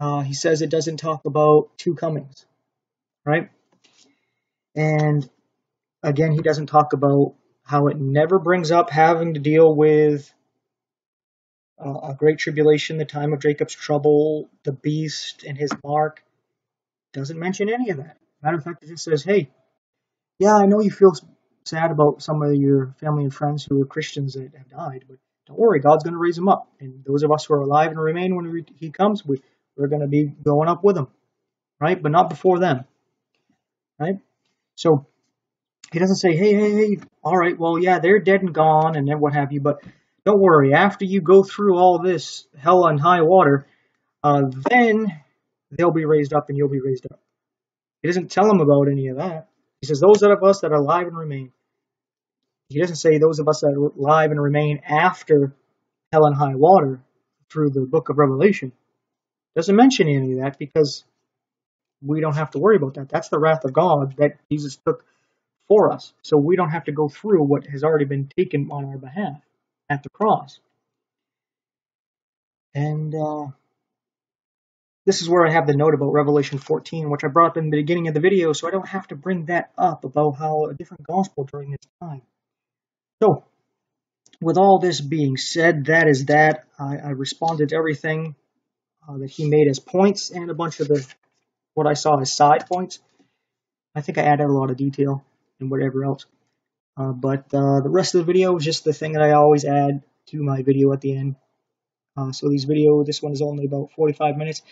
uh, he says it doesn't talk about two comings, right? And again, he doesn't talk about how it never brings up having to deal with uh, a great tribulation, the time of Jacob's trouble, the beast and his mark. Doesn't mention any of that. Matter of fact, it just says, hey, yeah, I know you feel sad about some of your family and friends who are Christians that have died, but don't worry, God's going to raise them up. And those of us who are alive and remain when He comes, we, we're going to be going up with them, right? But not before them, right? So he doesn't say, hey, hey, hey, all right, well, yeah, they're dead and gone and then what have you, but don't worry, after you go through all this hell and high water, uh, then they'll be raised up and you'll be raised up. He doesn't tell them about any of that. He says, those of us that are alive and remain. He doesn't say those of us that are alive and remain after hell and high water through the book of Revelation. Doesn't mention any of that because we don't have to worry about that. That's the wrath of God that Jesus took for us. So we don't have to go through what has already been taken on our behalf at the cross. And uh, this is where I have the note about Revelation 14, which I brought up in the beginning of the video, so I don't have to bring that up about how a different gospel during this time. So, with all this being said, that is that. I, I responded to everything uh, that he made as points and a bunch of the what I saw as side points. I think I added a lot of detail and whatever else. Uh, but uh, the rest of the video is just the thing that I always add to my video at the end. Uh, so these video, this one is only about 45 minutes,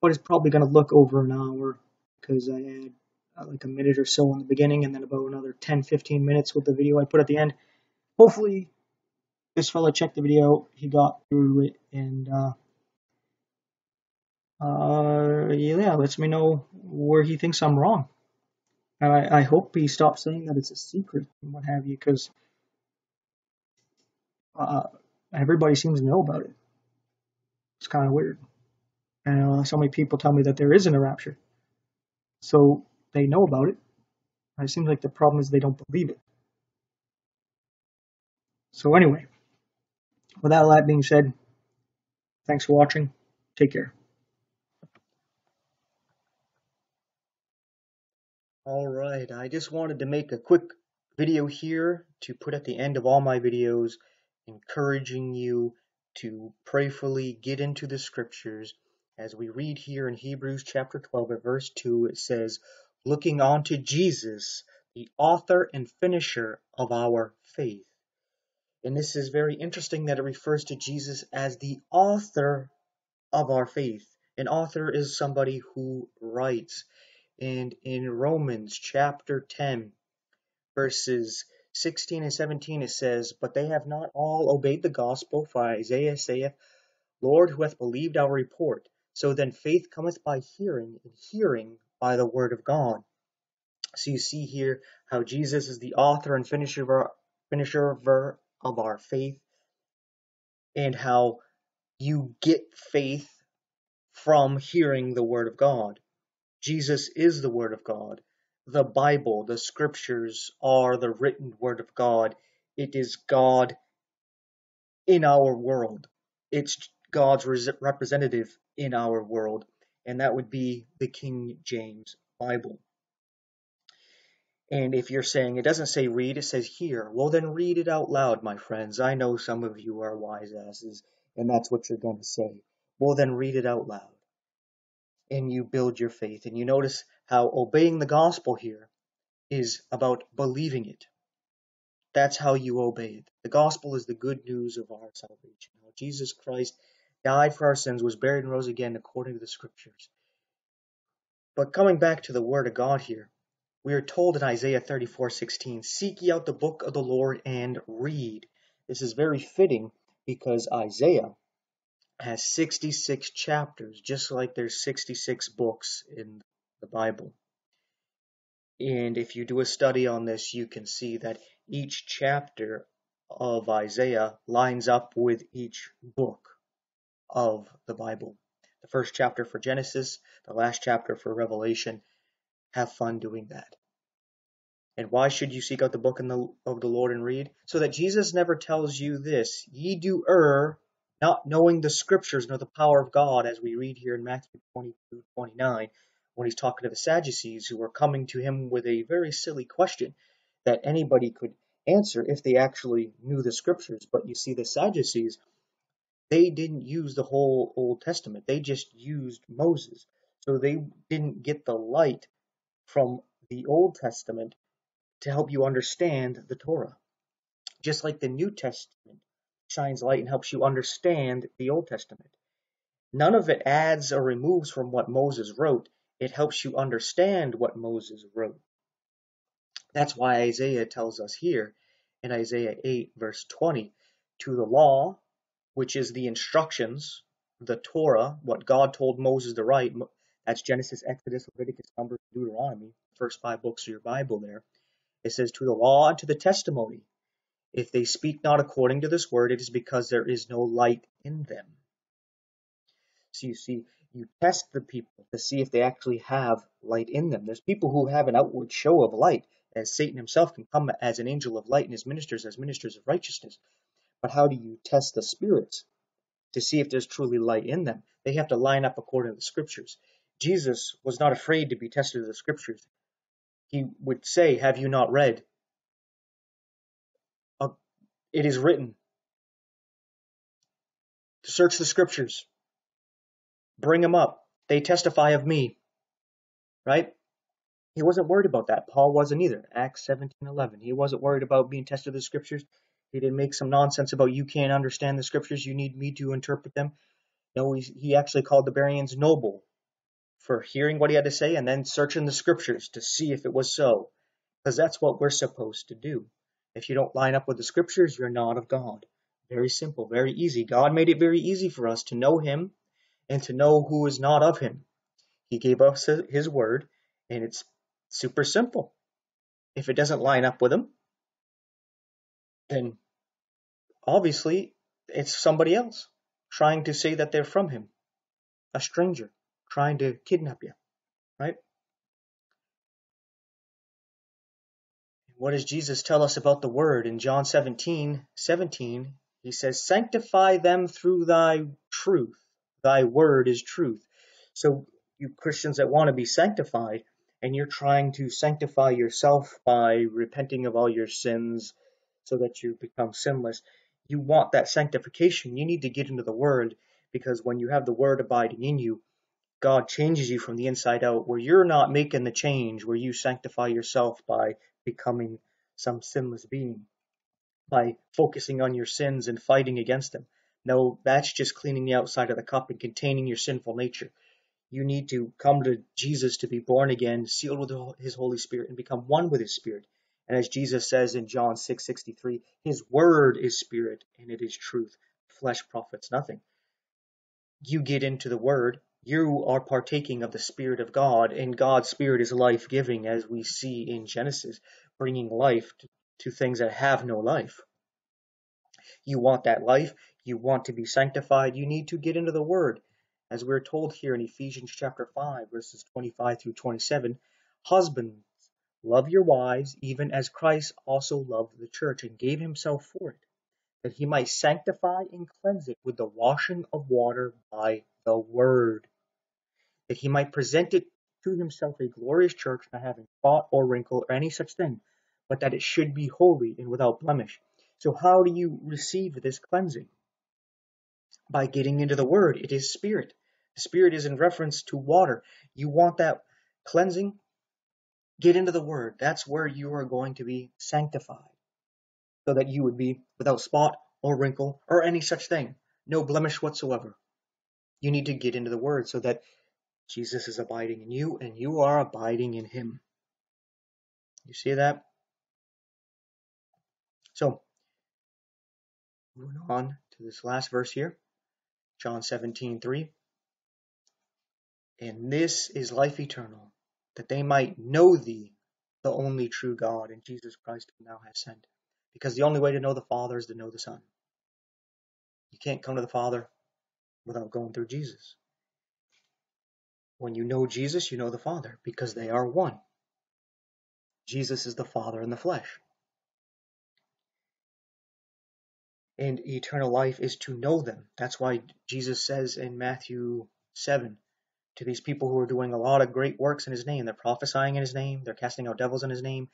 but it's probably going to look over an hour because I add uh, like a minute or so in the beginning, and then about another 10 15 minutes with the video I put at the end. Hopefully, this fella checked the video, he got through it, and uh, uh, yeah, lets me know where he thinks I'm wrong. And I, I hope he stops saying that it's a secret and what have you, because uh, everybody seems to know about it. It's kind of weird. And uh, so many people tell me that there isn't a rapture. So they know about it. It seems like the problem is they don't believe it. So anyway, with all that being said, thanks for watching. Take care. Alright, I just wanted to make a quick video here to put at the end of all my videos encouraging you to prayerfully get into the scriptures. As we read here in Hebrews chapter 12 at verse 2, it says, Looking on to Jesus, the author and finisher of our faith. And this is very interesting that it refers to Jesus as the author of our faith. An author is somebody who writes. And in Romans chapter 10, verses 16 and 17 it says, But they have not all obeyed the gospel, for Isaiah saith, Lord, who hath believed our report? So then faith cometh by hearing, and hearing by the word of God. So you see here how Jesus is the author and finisher of our, finisher of our faith, and how you get faith from hearing the word of God. Jesus is the word of God the Bible, the scriptures are the written word of God. It is God in our world. It's God's representative in our world, and that would be the King James Bible. And if you're saying it doesn't say read, it says hear, well, then read it out loud, my friends. I know some of you are wise asses, and that's what you're going to say. Well, then read it out loud and you build your faith. And you notice how obeying the gospel here is about believing it. That's how you obey it. The gospel is the good news of our salvation. How Jesus Christ died for our sins, was buried, and rose again according to the scriptures. But coming back to the word of God here, we are told in Isaiah 34:16, "Seek ye out the book of the Lord and read." This is very fitting because Isaiah has 66 chapters, just like there's 66 books in the Bible. And if you do a study on this, you can see that each chapter of Isaiah lines up with each book of the Bible. The first chapter for Genesis, the last chapter for Revelation. Have fun doing that. And why should you seek out the book the, of the Lord and read? So that Jesus never tells you this, ye do err not knowing the scriptures nor the power of God, as we read here in Matthew 22 29, when he's talking to the Sadducees who are coming to him with a very silly question that anybody could answer if they actually knew the scriptures. But you see, the Sadducees, they didn't use the whole Old Testament, they just used Moses. So they didn't get the light from the Old Testament to help you understand the Torah. Just like the New Testament shines light and helps you understand the Old Testament. None of it adds or removes from what Moses wrote. It helps you understand what Moses wrote. That's why Isaiah tells us here in Isaiah 8, verse 20, to the law, which is the instructions, the Torah, what God told Moses to write. That's Genesis, Exodus, Leviticus, Numbers, Deuteronomy, first five books of your Bible there. It says, to the law and to the testimony, if they speak not according to this word, it is because there is no light in them. So you see, you test the people to see if they actually have light in them. There's people who have an outward show of light, as Satan himself can come as an angel of light and his ministers as ministers of righteousness. But how do you test the spirits to see if there's truly light in them? They have to line up according to the scriptures. Jesus was not afraid to be tested of the scriptures. He would say, Have you not read? It is written to search the scriptures, bring them up. They testify of me. Right? He wasn't worried about that. Paul wasn't either. Acts 17:11. He wasn't worried about being tested of the scriptures. He didn't make some nonsense about you can't understand the scriptures. You need me to interpret them. No, he, he actually called the Bereans noble for hearing what he had to say and then searching the scriptures to see if it was so. Because that's what we're supposed to do. If you don't line up with the scriptures, you're not of God. Very simple, very easy. God made it very easy for us to know him and to know who is not of him. He gave us his word, and it's super simple. If it doesn't line up with him, then obviously it's somebody else trying to say that they're from him, a stranger trying to kidnap you, right? What does Jesus tell us about the word in John 17, 17? He says, Sanctify them through thy truth. Thy word is truth. So, you Christians that want to be sanctified, and you're trying to sanctify yourself by repenting of all your sins so that you become sinless, you want that sanctification. You need to get into the word because when you have the word abiding in you, God changes you from the inside out, where you're not making the change, where you sanctify yourself by becoming some sinless being by focusing on your sins and fighting against them. No, that's just cleaning the outside of the cup and containing your sinful nature. You need to come to Jesus to be born again, sealed with his Holy Spirit, and become one with his Spirit. And as Jesus says in John 6:63, his word is spirit and it is truth. Flesh profits nothing. You get into the word, you are partaking of the Spirit of God, and God's Spirit is life giving, as we see in Genesis, bringing life to, things that have no life. You want that life, you want to be sanctified, you need to get into the Word. As we're told here in Ephesians chapter 5, verses 25 through 27, husbands, love your wives, even as Christ also loved the church and gave himself for it, that he might sanctify and cleanse it with the washing of water by the word, that he might present it to himself a glorious church, not having spot or wrinkle or any such thing, but that it should be holy and without blemish. So, how do you receive this cleansing? By getting into the Word. It is Spirit. The Spirit is in reference to water. You want that cleansing? Get into the Word. That's where you are going to be sanctified, so that you would be without spot or wrinkle or any such thing, no blemish whatsoever. You need to get into the Word so that Jesus is abiding in you and you are abiding in Him. You see that? So, moving on to this last verse here, John 17, 3. And this is life eternal, that they might know thee, the only true God, and Jesus Christ whom thou hast sent. Because the only way to know the Father is to know the Son. You can't come to the Father without going through Jesus. When you know Jesus, you know the Father, because they are one. Jesus is the Father in the flesh. And eternal life is to know them. That's why Jesus says in Matthew 7 to these people who are doing a lot of great works in his name. They're prophesying in his name, they're casting out devils in his name,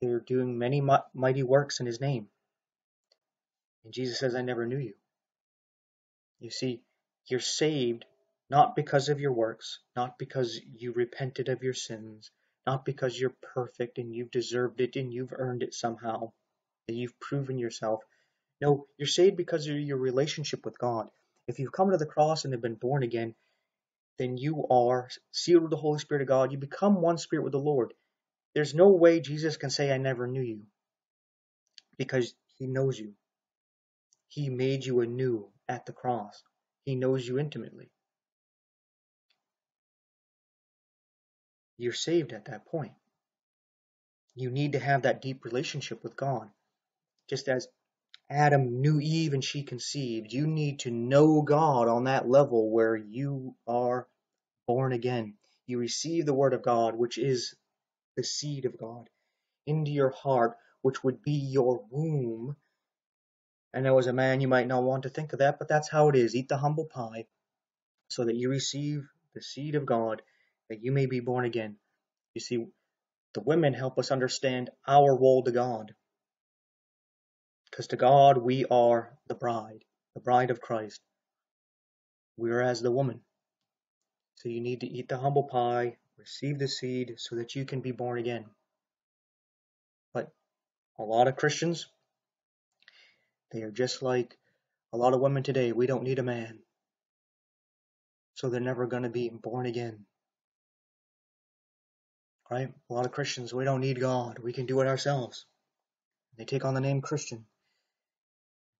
they're doing many mighty works in his name. And Jesus says, I never knew you. You see, you're saved not because of your works, not because you repented of your sins, not because you're perfect and you've deserved it and you've earned it somehow, that you've proven yourself. No, you're saved because of your relationship with God. If you've come to the cross and have been born again, then you are sealed with the Holy Spirit of God. You become one spirit with the Lord. There's no way Jesus can say, I never knew you, because he knows you. He made you anew at the cross. He knows you intimately. You're saved at that point. You need to have that deep relationship with God. Just as Adam knew Eve and she conceived, you need to know God on that level where you are born again. You receive the Word of God, which is the seed of God, into your heart, which would be your womb. I know as a man you might not want to think of that, but that's how it is. Eat the humble pie so that you receive the seed of God, that you may be born again. You see, the women help us understand our role to God. Because to God, we are the bride, the bride of Christ. We are as the woman. So you need to eat the humble pie, receive the seed, so that you can be born again. But a lot of Christians, they are just like a lot of women today. We don't need a man. So they're never going to be born again. Right? A lot of Christians, we don't need God. We can do it ourselves. They take on the name Christian.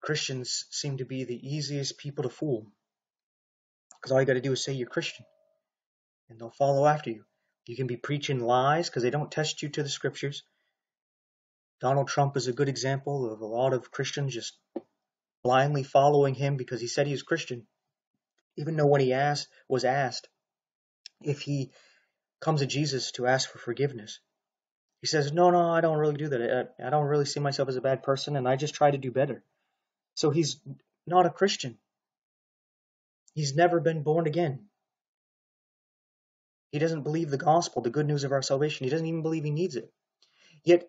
Christians seem to be the easiest people to fool. Because all you got to do is say you're Christian. And they'll follow after you. You can be preaching lies because they don't test you to the scriptures. Donald Trump is a good example of a lot of Christians just blindly following him because he said he was Christian. Even though when he asked was asked if he comes to Jesus to ask for forgiveness, he says, "No, no, I don't really do that. I, don't really see myself as a bad person, and I just try to do better." So he's not a Christian. He's never been born again. He doesn't believe the gospel, the good news of our salvation. He doesn't even believe he needs it. Yet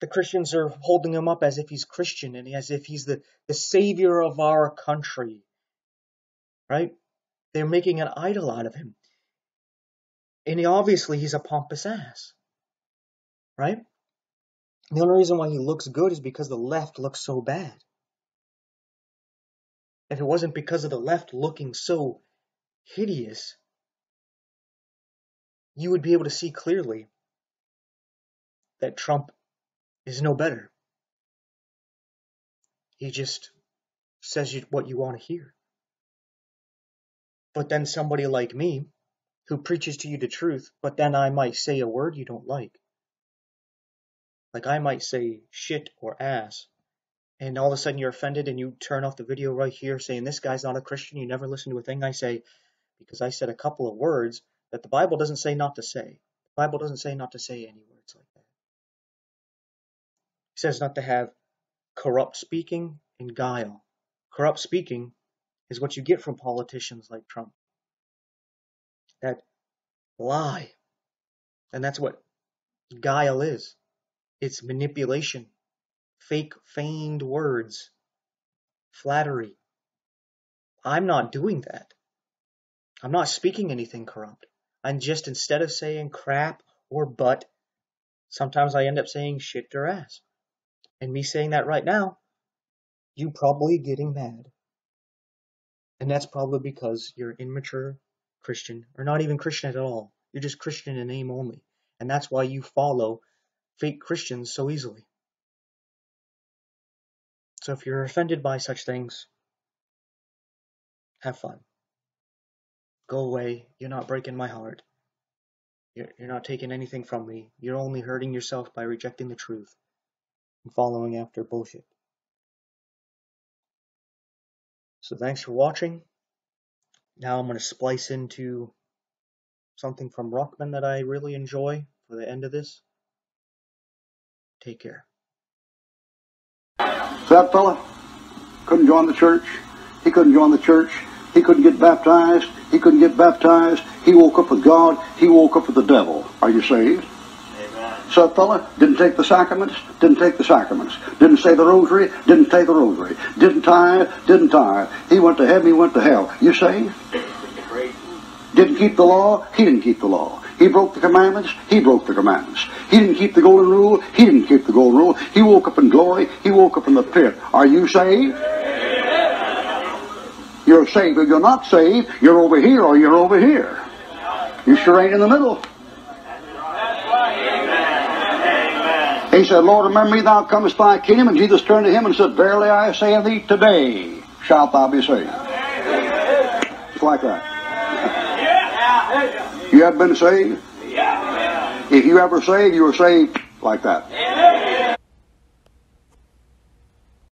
the Christians are holding him up as if he's Christian and as if he's the, the savior of our country. Right? They're making an idol out of him. And he, obviously he's a pompous ass. Right? The only reason why he looks good is because the left looks so bad. If it wasn't because of the left looking so hideous, you would be able to see clearly that Trump is no better. He just says what you want to hear. But then somebody like me, who preaches to you the truth, but then I might say a word you don't like. Like I might say shit or ass, and all of a sudden you're offended and you turn off the video right here saying this guy's not a Christian, you never listen to a thing I say because I said a couple of words that the Bible doesn't say not to say. The Bible doesn't say not to say any words like that. It says not to have corrupt speaking and guile. Corrupt speaking is what you get from politicians like Trump. That lie. And that's what guile is. It's manipulation, fake, feigned words, flattery. I'm not doing that. I'm not speaking anything corrupt. I'm just instead of saying crap or but, sometimes I end up saying shit or ass. And me saying that right now, you probably getting mad. And that's probably because you're immature Christian, or not even Christian at all. You're just Christian in name only. And that's why you follow fake Christians so easily. So if you're offended by such things, have fun. Go away. You're not breaking my heart. You're, you're not taking anything from me. You're only hurting yourself by rejecting the truth and following after bullshit. So thanks for watching. Now I'm going to splice into something from Rockman that I really enjoy for the end of this. Take care. That fella couldn't join the church. He couldn't join the church. He couldn't get baptized. He couldn't get baptized. He woke up with God. He woke up with the devil. Are you saved? Amen. So that fella didn't take the sacraments, didn't take the sacraments, didn't say the rosary, didn't say the rosary, didn't tithe, didn't tithe. He went to heaven, he went to hell. You saved? Didn't keep the law, he didn't keep the law. He broke the commandments, he broke the commandments. He didn't keep the golden rule, he didn't keep the golden rule. He woke up in glory, he woke up in the pit. Are you saved? You're saved. If you're not saved, you're over here or you're over here. You sure ain't in the middle. He said, Lord, remember me, thou comest thy kingdom. And Jesus turned to him and said, Verily I say unto thee, today shalt thou be saved. It's like that. You have been saved? If you ever saved, you were saved like that.